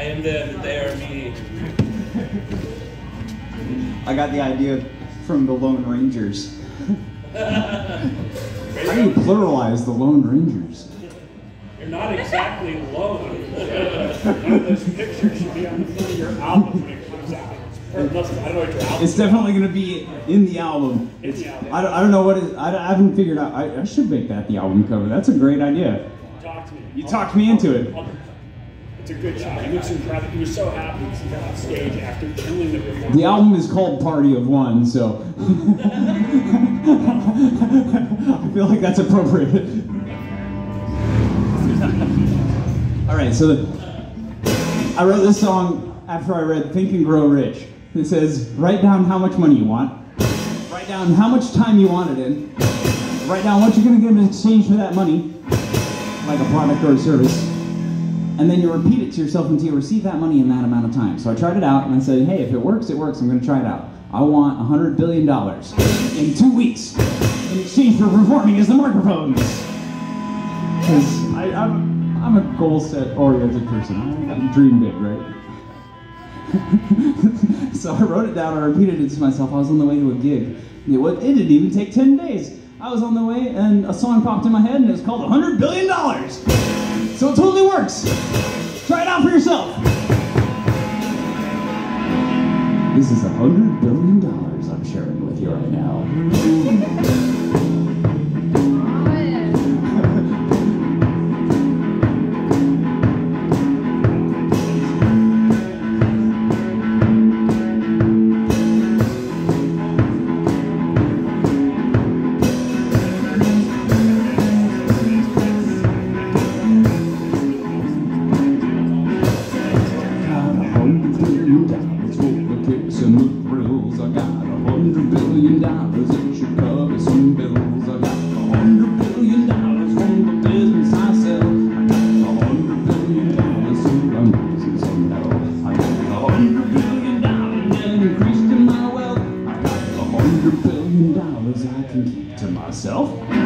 I am them, and they are me. I got the idea from the Lone Rangers. How do you pluralize the Lone Rangers? You're not exactly lone. One of those pictures should be on the front of your album when it comes out. Or it I don't know what your album It's definitely going to be in the album. In the album. I don't, I don't know what it, I, I haven't figured out. I, I should make that the album cover. That's a great idea. Talk to me. You talked me into it. It's a good job. He looks incredible. He was so happy to get off stage after killing the performance. The album is called Party of One, so I feel like that's appropriate. All right, so the, I wrote this song after I read Think and Grow Rich. It says, write down how much money you want, write down how much time you want it in, write down what you're going to get in exchange for that money, like a product or a service, and then you repeat it to yourself until you receive that money in that amount of time. So I tried it out and I said, hey, if it works, it works. I'm going to try it out. I want $100 billion in two weeks in exchange for performing as the Markrophones. Because I'm, I'm a goal set oriented person. I, dream big, right? so I wrote it down, I repeated it to myself. I was on the way to a gig. It, it didn't even take 10 days. I was on the way and a song popped in my head and it was called $100 billion. So it totally works. Try it out for yourself. This is a hundred billion dollars I'm sharing with you right now. Hundred billion dollars. I got a hundred billion dollars I can keep to myself.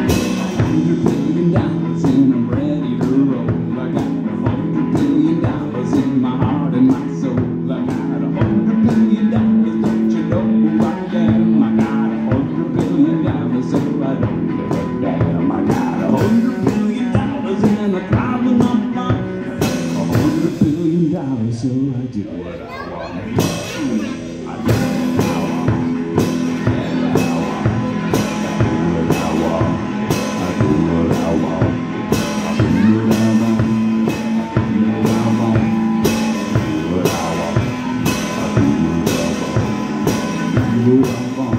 Do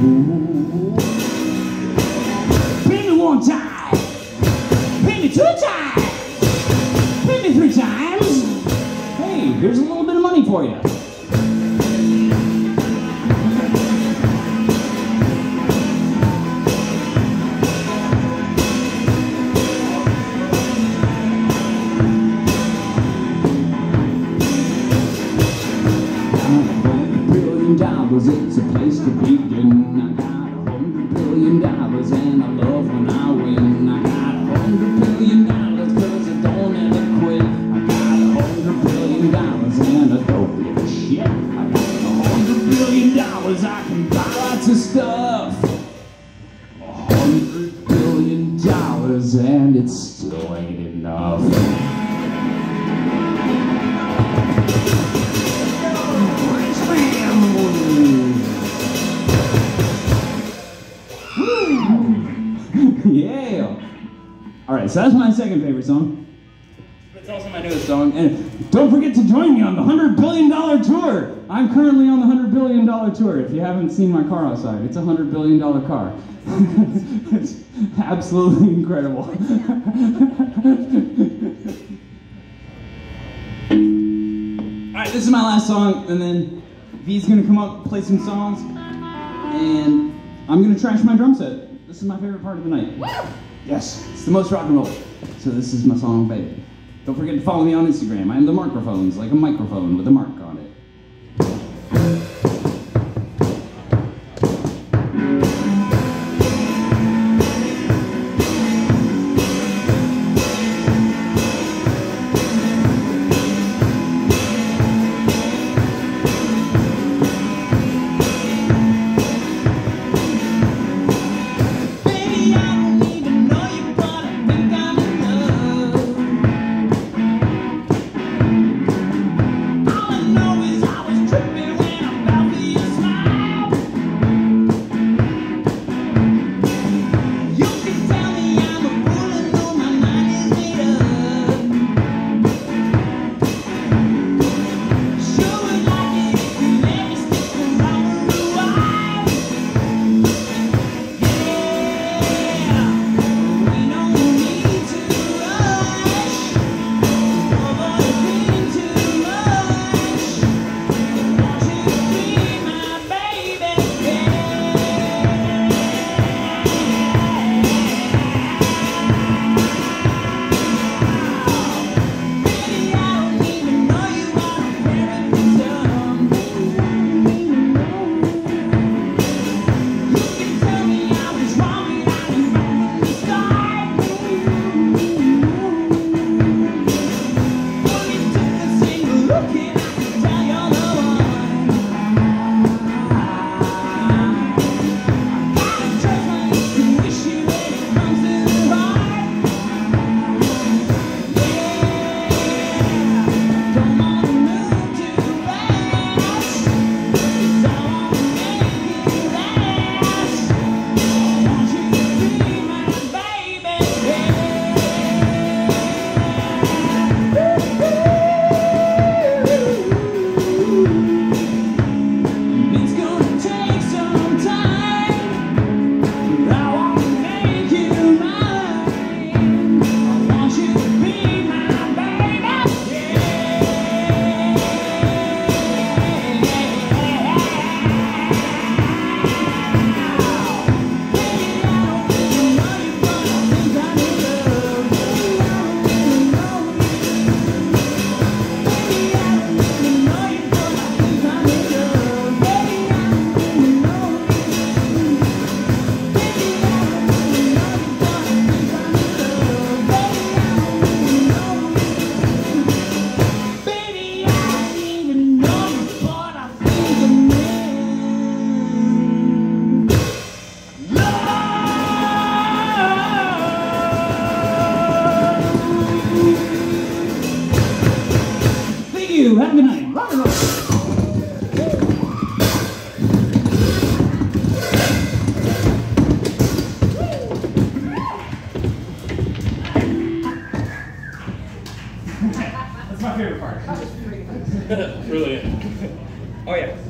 Pay me one time. Pay me two times. Pay me three times. Hey, here's a little bit of money for you. dollars, it's a place to begin. I love when I win. I got a hundred billion dollars cause I don't ever quit. I got a hundred billion dollars and I don't give a shit. I got a hundred billion dollars, I can buy lots of stuff. A hundred billion dollars and it still ain't enough. Right, so that's my second favorite song. But It's also my newest song. And don't forget to join me on the $100 billion tour. I'm currently on the $100 billion tour. If you haven't seen my car outside, it's a $100 billion car. it's absolutely incredible. All right, this is my last song, and then V's gonna come up, play some songs, and I'm gonna trash my drum set. This is my favorite part of the night. Yes, it's the most rock and roll. So this is my song, baby. Don't forget to follow me on Instagram. I am the Markrophones, like a microphone with a mark on Oh yeah.